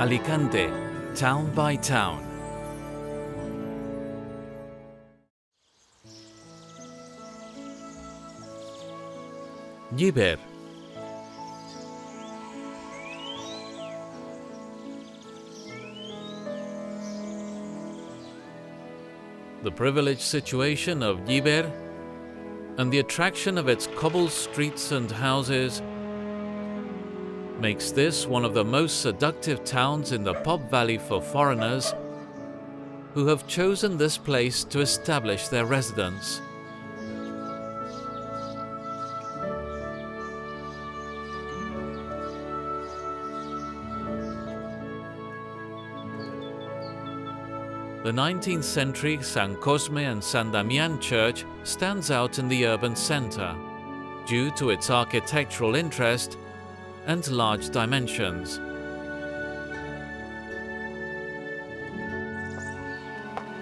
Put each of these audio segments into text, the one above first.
Alicante, town by town. Llíber. The privileged situation of Llíber and the attraction of its cobbled streets and houses makes this one of the most seductive towns in the Pop Valley for foreigners who have chosen this place to establish their residence. The 19th century San Cosme and San Damian church stands out in the urban center due to its architectural interest and large dimensions.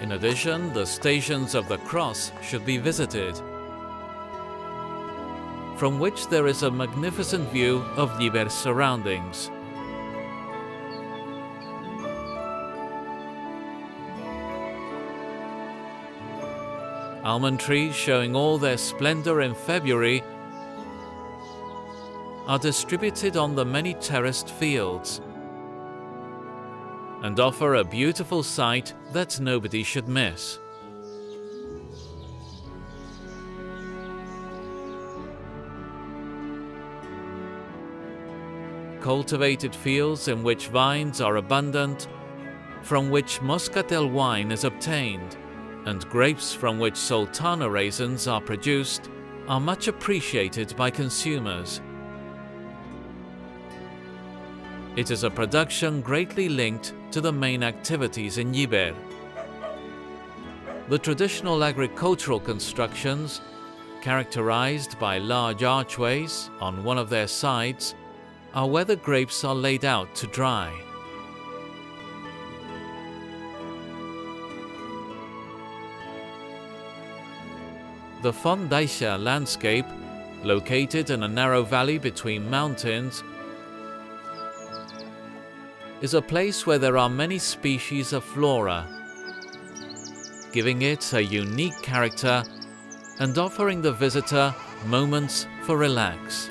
In addition, the Stations of the Cross should be visited, from which there is a magnificent view of Llíber's surroundings. Almond trees showing all their splendor in February are distributed on the many terraced fields and offer a beautiful sight that nobody should miss. Cultivated fields in which vines are abundant, from which Moscatel wine is obtained, and grapes from which Sultana raisins are produced, are much appreciated by consumers. It is a production greatly linked to the main activities in Llíber. The traditional agricultural constructions, characterized by large archways on one of their sides, are where the grapes are laid out to dry. The Fondaisha landscape, located in a narrow valley between mountains, is a place where there are many species of flora, giving it a unique character and offering the visitor moments for relax.